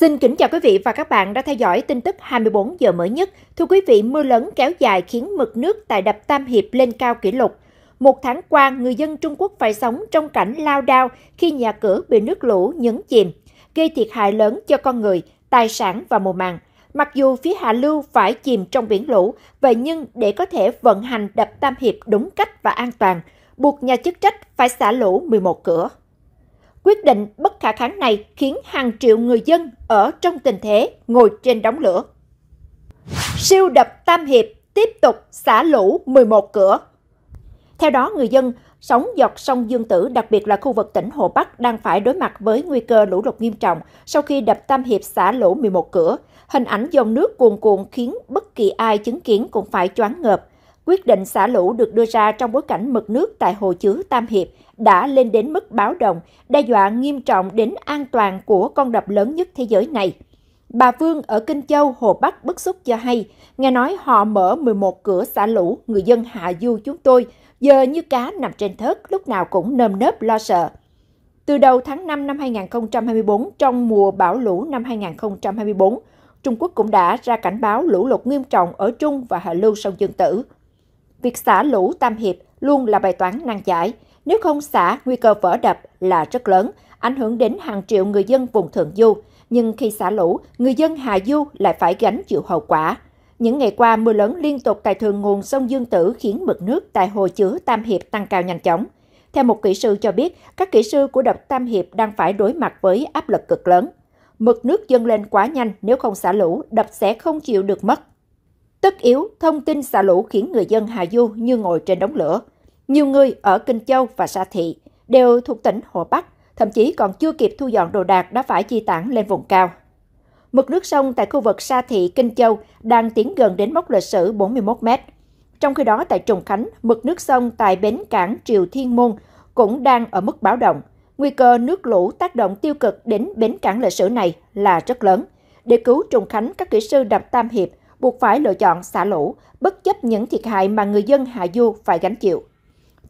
Xin kính chào quý vị và các bạn đã theo dõi tin tức 24 giờ mới nhất. Thưa quý vị, mưa lớn kéo dài khiến mực nước tại đập Tam Hiệp lên cao kỷ lục. Một tháng qua, người dân Trung Quốc phải sống trong cảnh lao đao khi nhà cửa bị nước lũ nhấn chìm, gây thiệt hại lớn cho con người, tài sản và mùa màng. Mặc dù phía Hạ Lưu phải chìm trong biển lũ, vậy nhưng để có thể vận hành đập Tam Hiệp đúng cách và an toàn, buộc nhà chức trách phải xả lũ 11 cửa. Quyết định bất khả kháng này khiến hàng triệu người dân ở trong tình thế ngồi trên đống lửa. Siêu đập Tam Hiệp tiếp tục xả lũ 11 cửa. Theo đó, người dân sống dọc sông Dương Tử, đặc biệt là khu vực tỉnh Hồ Bắc đang phải đối mặt với nguy cơ lũ lụt nghiêm trọng sau khi đập Tam Hiệp xả lũ 11 cửa. Hình ảnh dòng nước cuồn cuộn khiến bất kỳ ai chứng kiến cũng phải choáng ngợp. Quyết định xả lũ được đưa ra trong bối cảnh mực nước tại hồ chứa Tam Hiệp đã lên đến mức báo động, đe dọa nghiêm trọng đến an toàn của con đập lớn nhất thế giới này. Bà Vương ở Kinh Châu, Hồ Bắc bức xúc cho hay, nghe nói họ mở 11 cửa xả lũ, người dân hạ du chúng tôi, giờ như cá nằm trên thớt, lúc nào cũng nơm nớp lo sợ. Từ đầu tháng 5 năm 2024, trong mùa bão lũ năm 2024, Trung Quốc cũng đã ra cảnh báo lũ lụt nghiêm trọng ở Trung và Hạ Lưu sông Dương Tử. Việc xả lũ Tam Hiệp luôn là bài toán nan giải. Nếu không xả, nguy cơ vỡ đập là rất lớn, ảnh hưởng đến hàng triệu người dân vùng Thượng Du. Nhưng khi xả lũ, người dân Hà Du lại phải gánh chịu hậu quả. Những ngày qua, mưa lớn liên tục tại thượng nguồn sông Dương Tử khiến mực nước tại hồ chứa Tam Hiệp tăng cao nhanh chóng. Theo một kỹ sư cho biết, các kỹ sư của đập Tam Hiệp đang phải đối mặt với áp lực cực lớn. Mực nước dâng lên quá nhanh, nếu không xả lũ, đập sẽ không chịu được mất. Tất yếu, thông tin xả lũ khiến người dân Hà Du như ngồi trên đống lửa. Nhiều người ở Kinh Châu và Sa Thị đều thuộc tỉnh Hồ Bắc, thậm chí còn chưa kịp thu dọn đồ đạc đã phải di tản lên vùng cao. Mực nước sông tại khu vực Sa Thị, Kinh Châu đang tiến gần đến mốc lịch sử 41 mét. Trong khi đó tại Trùng Khánh, mực nước sông tại bến cảng Triều Thiên Môn cũng đang ở mức báo động. Nguy cơ nước lũ tác động tiêu cực đến bến cảng lịch sử này là rất lớn. Để cứu Trùng Khánh, các kỹ sư đập Tam Hiệp buộc phải lựa chọn xả lũ, bất chấp những thiệt hại mà người dân Hạ Du phải gánh chịu.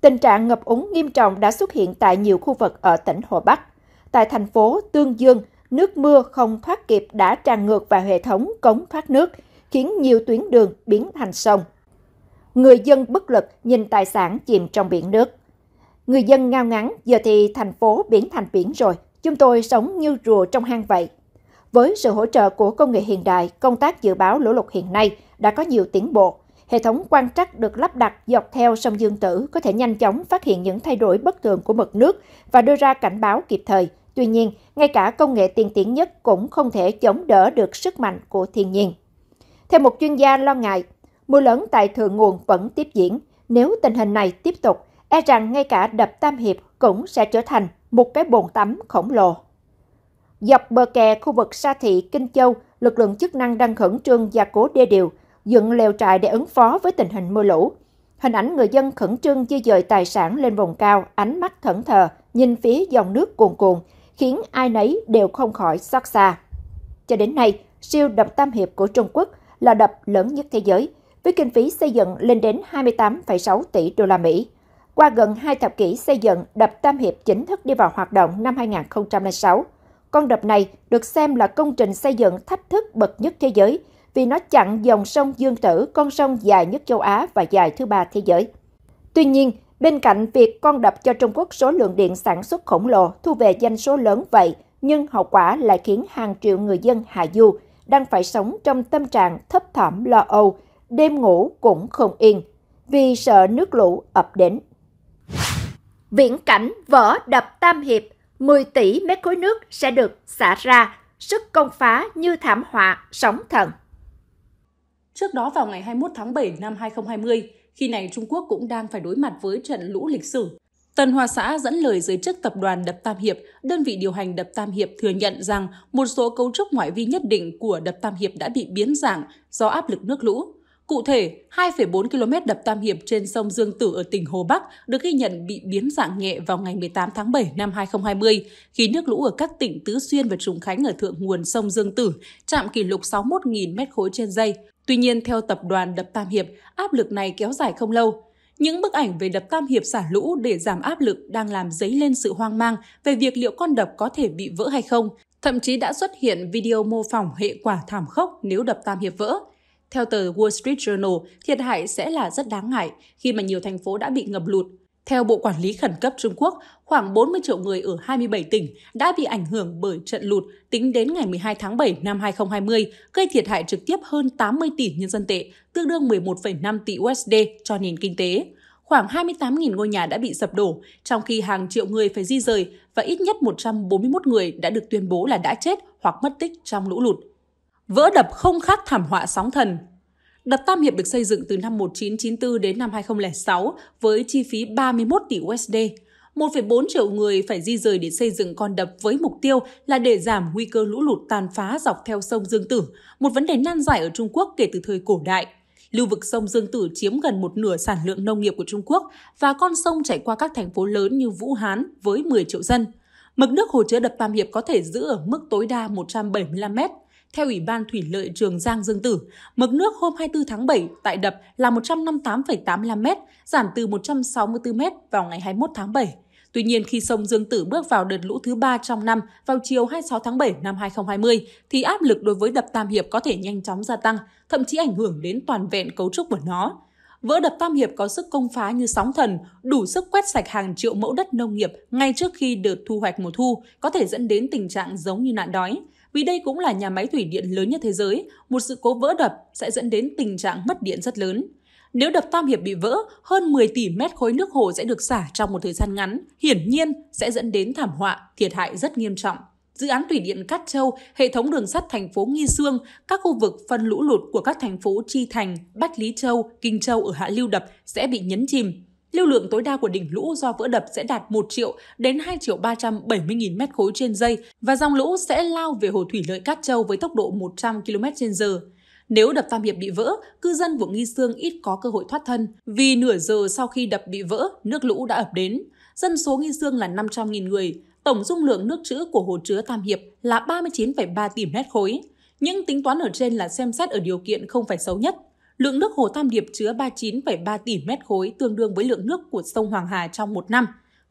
Tình trạng ngập úng nghiêm trọng đã xuất hiện tại nhiều khu vực ở tỉnh Hồ Bắc. Tại thành phố Tương Dương, nước mưa không thoát kịp đã tràn ngược vào hệ thống cống thoát nước, khiến nhiều tuyến đường biến thành sông. Người dân bất lực nhìn tài sản chìm trong biển nước. Người dân ngao ngắn, giờ thì thành phố biến thành biển rồi, chúng tôi sống như rùa trong hang vậy. Với sự hỗ trợ của công nghệ hiện đại, công tác dự báo lũ lụt hiện nay đã có nhiều tiến bộ. Hệ thống quan trắc được lắp đặt dọc theo sông Dương Tử có thể nhanh chóng phát hiện những thay đổi bất thường của mực nước và đưa ra cảnh báo kịp thời. Tuy nhiên, ngay cả công nghệ tiên tiến nhất cũng không thể chống đỡ được sức mạnh của thiên nhiên. Theo một chuyên gia lo ngại, mưa lớn tại thượng nguồn vẫn tiếp diễn. Nếu tình hình này tiếp tục, e rằng ngay cả đập Tam Hiệp cũng sẽ trở thành một cái bồn tắm khổng lồ. Dọc bờ kè khu vực Sa Thị, Kinh Châu, lực lượng chức năng đang khẩn trương gia cố đê điều, dựng lều trại để ứng phó với tình hình mưa lũ. Hình ảnh người dân khẩn trương di dời tài sản lên vùng cao, ánh mắt thẫn thờ, nhìn phía dòng nước cuồn cuộn, khiến ai nấy đều không khỏi xót xa. Cho đến nay, siêu đập Tam Hiệp của Trung Quốc là đập lớn nhất thế giới, với kinh phí xây dựng lên đến 28,6 tỷ đô la Mỹ. Qua gần hai thập kỷ xây dựng, đập Tam Hiệp chính thức đi vào hoạt động năm 2006. Con đập này được xem là công trình xây dựng thách thức bậc nhất thế giới vì nó chặn dòng sông Dương Tử, con sông dài nhất châu Á và dài thứ ba thế giới. Tuy nhiên, bên cạnh việc con đập cho Trung Quốc số lượng điện sản xuất khổng lồ, thu về doanh số lớn vậy, nhưng hậu quả lại khiến hàng triệu người dân Hạ Du đang phải sống trong tâm trạng thấp thỏm lo âu, đêm ngủ cũng không yên, vì sợ nước lũ ập đến. Viễn cảnh vỡ đập Tam Hiệp 10 tỷ mét khối nước sẽ được xả ra, sức công phá như thảm họa sóng thần. Trước đó vào ngày 21 tháng 7 năm 2020, khi này Trung Quốc cũng đang phải đối mặt với trận lũ lịch sử. Tân Hoa Xã dẫn lời giới chức tập đoàn Đập Tam Hiệp, đơn vị điều hành Đập Tam Hiệp thừa nhận rằng một số cấu trúc ngoại vi nhất định của Đập Tam Hiệp đã bị biến dạng do áp lực nước lũ. Cụ thể, 2,4 km đập Tam Hiệp trên sông Dương Tử ở tỉnh Hồ Bắc được ghi nhận bị biến dạng nhẹ vào ngày 18 tháng 7 năm 2020, khi nước lũ ở các tỉnh Tứ Xuyên và Trùng Khánh ở thượng nguồn sông Dương Tử chạm kỷ lục 61.000 m khối trên giây. Tuy nhiên, theo tập đoàn Đập Tam Hiệp, áp lực này kéo dài không lâu. Những bức ảnh về đập Tam Hiệp xả lũ để giảm áp lực đang làm dấy lên sự hoang mang về việc liệu con đập có thể bị vỡ hay không. Thậm chí đã xuất hiện video mô phỏng hệ quả thảm khốc nếu đập Tam Hiệp vỡ. Theo tờ Wall Street Journal, thiệt hại sẽ là rất đáng ngại khi mà nhiều thành phố đã bị ngập lụt. Theo Bộ Quản lý Khẩn cấp Trung Quốc, khoảng 40 triệu người ở 27 tỉnh đã bị ảnh hưởng bởi trận lụt tính đến ngày 12 tháng 7 năm 2020, gây thiệt hại trực tiếp hơn 80 tỷ nhân dân tệ, tương đương 11,5 tỷ USD cho nền kinh tế. Khoảng 28.000 ngôi nhà đã bị sập đổ, trong khi hàng triệu người phải di rời và ít nhất 141 người đã được tuyên bố là đã chết hoặc mất tích trong lũ lụt. Vỡ đập không khác thảm họa sóng thần, Đập Tam Hiệp được xây dựng từ năm 1994 đến năm 2006 với chi phí 31 tỷ USD. 1,4 triệu người phải di rời để xây dựng con đập với mục tiêu là để giảm nguy cơ lũ lụt tàn phá dọc theo sông Dương Tử, một vấn đề nan giải ở Trung Quốc kể từ thời cổ đại. Lưu vực sông Dương Tử chiếm gần một nửa sản lượng nông nghiệp của Trung Quốc và con sông chảy qua các thành phố lớn như Vũ Hán với 10 triệu dân. Mực nước hồ chứa đập Tam Hiệp có thể giữ ở mức tối đa 175 mét, theo Ủy ban Thủy lợi Trường Giang Dương Tử, mực nước hôm 24 tháng 7 tại đập là 158,85 m, giảm từ 164 m vào ngày 21 tháng 7. Tuy nhiên, khi sông Dương Tử bước vào đợt lũ thứ ba trong năm vào chiều 26 tháng 7 năm 2020, thì áp lực đối với đập Tam Hiệp có thể nhanh chóng gia tăng, thậm chí ảnh hưởng đến toàn vẹn cấu trúc của nó. Vỡ đập Tam Hiệp có sức công phá như sóng thần, đủ sức quét sạch hàng triệu mẫu đất nông nghiệp ngay trước khi đợt thu hoạch mùa thu, có thể dẫn đến tình trạng giống như nạn đói vì đây cũng là nhà máy thủy điện lớn nhất thế giới, một sự cố vỡ đập sẽ dẫn đến tình trạng mất điện rất lớn. Nếu đập Tam Hiệp bị vỡ, hơn 10 tỷ mét khối nước hồ sẽ được xả trong một thời gian ngắn, hiển nhiên sẽ dẫn đến thảm họa, thiệt hại rất nghiêm trọng. Dự án thủy điện Cát Châu, hệ thống đường sắt thành phố Nghi Sương, các khu vực phân lũ lụt của các thành phố Chi Thành, Bách Lý Châu, Kinh Châu ở hạ lưu đập sẽ bị nhấn chìm. Lưu lượng tối đa của đỉnh lũ do vỡ đập sẽ đạt 1 triệu đến 2 triệu 370 nghìn mét khối trên giây và dòng lũ sẽ lao về hồ thủy lợi Cát Châu với tốc độ 100 km/h. Nếu đập Tam Hiệp bị vỡ, cư dân vùng Nghi Sương ít có cơ hội thoát thân vì nửa giờ sau khi đập bị vỡ, nước lũ đã ập đến. Dân số Nghi Sương là 500.000 người, tổng dung lượng nước trữ của hồ chứa Tam Hiệp là 39,3 tỷ mét khối. Những tính toán ở trên là xem xét ở điều kiện không phải xấu nhất, Lượng nước hồ Tam Điệp chứa 39,3 tỷ mét khối tương đương với lượng nước của sông Hoàng Hà trong một năm.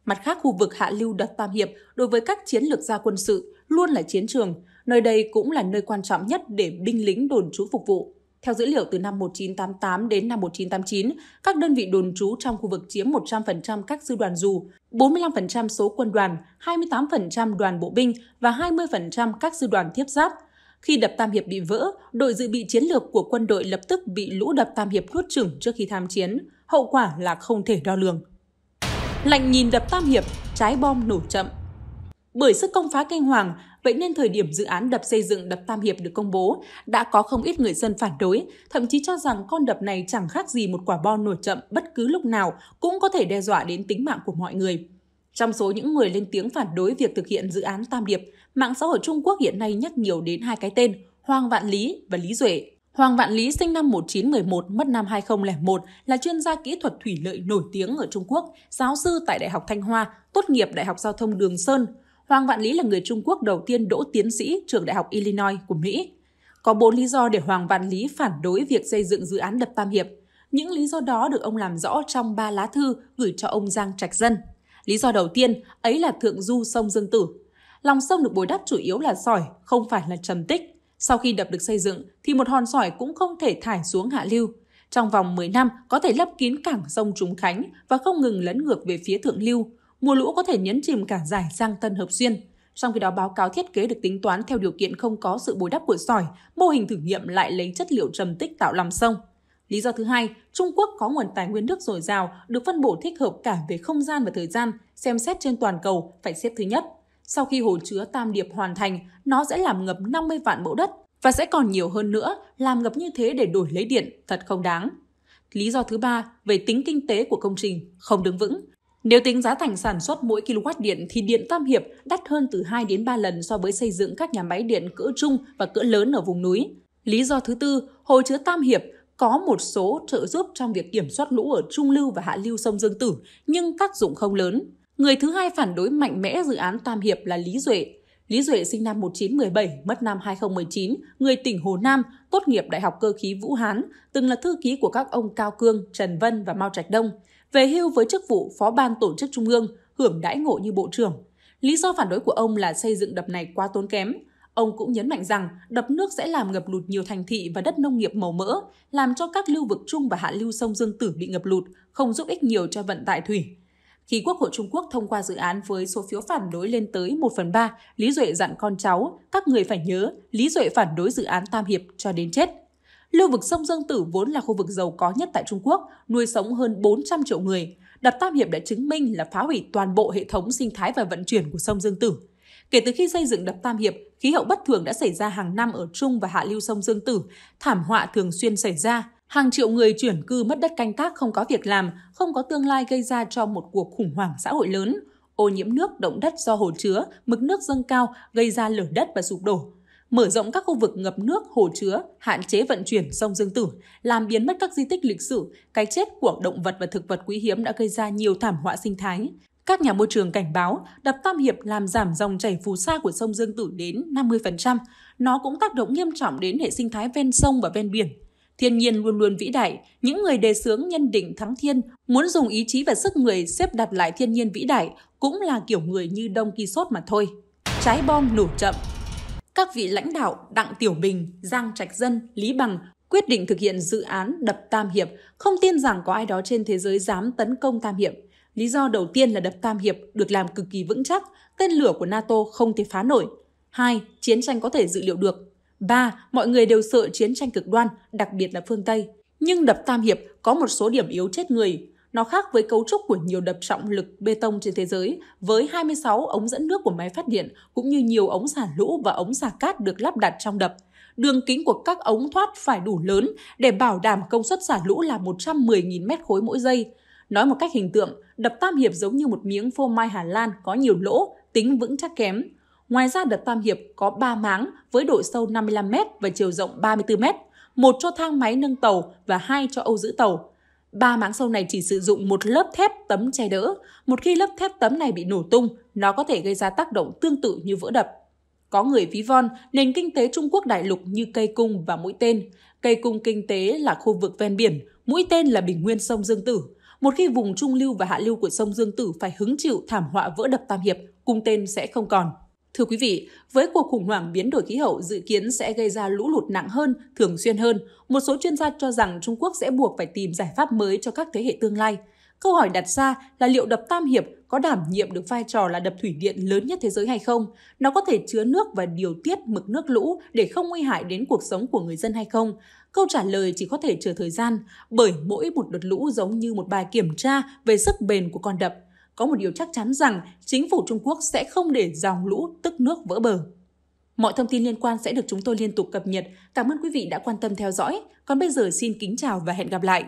Mặt khác, khu vực hạ lưu đập Tam Hiệp đối với các chiến lược gia quân sự luôn là chiến trường. Nơi đây cũng là nơi quan trọng nhất để binh lính đồn trú phục vụ. Theo dữ liệu từ năm 1988 đến năm 1989, các đơn vị đồn trú trong khu vực chiếm 100% các sư đoàn dù, 45% số quân đoàn, 28% đoàn bộ binh và 20% các sư đoàn tiếp giáp – khi đập Tam Hiệp bị vỡ, đội dự bị chiến lược của quân đội lập tức bị lũ đập Tam Hiệp nuốt chửng trước khi tham chiến. Hậu quả là không thể đo lường. Lạnh nhìn đập Tam Hiệp, trái bom nổ chậm. Bởi sức công phá kinh hoàng, vậy nên thời điểm dự án đập xây dựng đập Tam Hiệp được công bố, đã có không ít người dân phản đối, thậm chí cho rằng con đập này chẳng khác gì một quả bom nổ chậm bất cứ lúc nào cũng có thể đe dọa đến tính mạng của mọi người. Trong số những người lên tiếng phản đối việc thực hiện dự án Tam Điệp, mạng xã hội Trung Quốc hiện nay nhắc nhiều đến hai cái tên Hoàng Vạn Lý và Lý Duệ. Hoàng Vạn Lý sinh năm 1911, mất năm 2001, là chuyên gia kỹ thuật thủy lợi nổi tiếng ở Trung Quốc, giáo sư tại Đại học Thanh Hoa, tốt nghiệp Đại học Giao thông Đường Sơn. Hoàng Vạn Lý là người Trung Quốc đầu tiên đỗ tiến sĩ trường Đại học Illinois của Mỹ. Có bốn lý do để Hoàng Vạn Lý phản đối việc xây dựng dự án đập Tam Hiệp. Những lý do đó được ông làm rõ trong ba lá thư gửi cho ông Giang Trạch Dân. Lý do đầu tiên ấy là thượng du sông Dương Tử. Lòng sông được bồi đắp chủ yếu là sỏi, không phải là trầm tích. Sau khi đập được xây dựng thì một hòn sỏi cũng không thể thải xuống hạ lưu. Trong vòng 10 năm có thể lấp kín cảng sông Trùng Khánh và không ngừng lấn ngược về phía thượng lưu. Mùa lũ có thể nhấn chìm cả giải Giang Tân Hợp Xuyên. Trong khi đó báo cáo thiết kế được tính toán theo điều kiện không có sự bồi đắp của sỏi, mô hình thử nghiệm lại lấy chất liệu trầm tích tạo làm sông. Lý do thứ hai, Trung Quốc có nguồn tài nguyên nước dồi dào, được phân bổ thích hợp cả về không gian và thời gian, xem xét trên toàn cầu phải xếp thứ nhất. Sau khi hồ chứa Tam Điệp hoàn thành, nó sẽ làm ngập 50 vạn mẫu đất và sẽ còn nhiều hơn nữa, làm ngập như thế để đổi lấy điện, thật không đáng. Lý do thứ ba, về tính kinh tế của công trình, không đứng vững. Nếu tính giá thành sản xuất mỗi kW điện thì điện Tam Hiệp đắt hơn từ 2 đến 3 lần so với xây dựng các nhà máy điện cỡ trung và cỡ lớn ở vùng núi. Lý do thứ tư, hồ chứa Tam Hiệp có một số trợ giúp trong việc kiểm soát lũ ở trung lưu và hạ lưu sông Dương Tử, nhưng tác dụng không lớn. Người thứ hai phản đối mạnh mẽ dự án Tam Hiệp là Lý Duệ. Lý Duệ sinh năm 1917, mất năm 2019, người tỉnh Hồ Nam, tốt nghiệp Đại học Cơ khí Vũ Hán, từng là thư ký của các ông Cao Cương, Trần Vân và Mao Trạch Đông, về hưu với chức vụ Phó ban Tổ chức Trung ương, hưởng đãi ngộ như Bộ trưởng. Lý do phản đối của ông là xây dựng đập này quá tốn kém. Ông cũng nhấn mạnh rằng đập nước sẽ làm ngập lụt nhiều thành thị và đất nông nghiệp màu mỡ, làm cho các lưu vực trung và hạ lưu sông Dương Tử bị ngập lụt, không giúp ích nhiều cho vận tải thủy. Khi Quốc hội Trung Quốc thông qua dự án với số phiếu phản đối lên tới 1 phần 3, Lý Duệ dặn con cháu, các người phải nhớ, Lý Duệ phản đối dự án Tam Hiệp cho đến chết. Lưu vực sông Dương Tử vốn là khu vực giàu có nhất tại Trung Quốc, nuôi sống hơn 400 triệu người. Đập Tam Hiệp đã chứng minh là phá hủy toàn bộ hệ thống sinh thái và vận chuyển của sông Dương Tử. Kể từ khi xây dựng đập Tam Hiệp, khí hậu bất thường đã xảy ra hàng năm ở trung và hạ lưu sông Dương Tử, thảm họa thường xuyên xảy ra. Hàng triệu người chuyển cư mất đất canh tác không có việc làm, không có tương lai gây ra cho một cuộc khủng hoảng xã hội lớn. Ô nhiễm nước, động đất do hồ chứa, mực nước dâng cao gây ra lở đất và sụp đổ mở rộng các khu vực ngập nước, hồ chứa, hạn chế vận chuyển sông Dương Tử, làm biến mất các di tích lịch sử, cái chết của động vật và thực vật quý hiếm đã gây ra nhiều thảm họa sinh thái. Các nhà môi trường cảnh báo đập Tam Hiệp làm giảm dòng chảy phù sa của sông Dương Tử đến 50%. Nó cũng tác động nghiêm trọng đến hệ sinh thái ven sông và ven biển. Thiên nhiên luôn luôn vĩ đại, những người đề xướng nhân định thắng thiên, muốn dùng ý chí và sức người xếp đặt lại thiên nhiên vĩ đại cũng là kiểu người như Đông Quixote mà thôi. Trái bom nổ chậm, các vị lãnh đạo Đặng Tiểu Bình, Giang Trạch Dân, Lý Bằng quyết định thực hiện dự án đập Tam Hiệp, không tin rằng có ai đó trên thế giới dám tấn công Tam Hiệp. Lý do đầu tiên là đập Tam Hiệp được làm cực kỳ vững chắc, tên lửa của NATO không thể phá nổi. 2. Chiến tranh có thể dự liệu được. 3. Mọi người đều sợ chiến tranh cực đoan, đặc biệt là phương Tây. Nhưng đập Tam Hiệp có một số điểm yếu chết người. Nó khác với cấu trúc của nhiều đập trọng lực bê tông trên thế giới, với 26 ống dẫn nước của máy phát điện, cũng như nhiều ống xả lũ và ống xả cát được lắp đặt trong đập. Đường kính của các ống thoát phải đủ lớn để bảo đảm công suất xả lũ là 110.000 mét khối mỗi giây. Nói một cách hình tượng, đập Tam Hiệp giống như một miếng phô mai Hà Lan có nhiều lỗ, tính vững chắc kém. Ngoài ra đập Tam Hiệp có 3 máng với độ sâu 55 m và chiều rộng 34 m, một cho thang máy nâng tàu và hai cho âu giữ tàu. Ba máng sâu này chỉ sử dụng một lớp thép tấm che đỡ. Một khi lớp thép tấm này bị nổ tung, nó có thể gây ra tác động tương tự như vỡ đập. Có người ví von nền kinh tế Trung Quốc đại lục như cây cung và mũi tên. Cây cung kinh tế là khu vực ven biển, mũi tên là bình nguyên sông Dương Tử. Một khi vùng trung lưu và hạ lưu của sông Dương Tử phải hứng chịu thảm họa vỡ đập Tam Hiệp, cung tên sẽ không còn. Thưa quý vị, với cuộc khủng hoảng biến đổi khí hậu dự kiến sẽ gây ra lũ lụt nặng hơn, thường xuyên hơn, một số chuyên gia cho rằng Trung Quốc sẽ buộc phải tìm giải pháp mới cho các thế hệ tương lai. Câu hỏi đặt ra là liệu đập Tam Hiệp có đảm nhiệm được vai trò là đập thủy điện lớn nhất thế giới hay không? Nó có thể chứa nước và điều tiết mực nước lũ để không nguy hại đến cuộc sống của người dân hay không? Câu trả lời chỉ có thể chờ thời gian, bởi mỗi một đợt lũ giống như một bài kiểm tra về sức bền của con đập có một điều chắc chắn rằng chính phủ Trung Quốc sẽ không để dòng lũ tức nước vỡ bờ. Mọi thông tin liên quan sẽ được chúng tôi liên tục cập nhật. Cảm ơn quý vị đã quan tâm theo dõi. Còn bây giờ xin kính chào và hẹn gặp lại.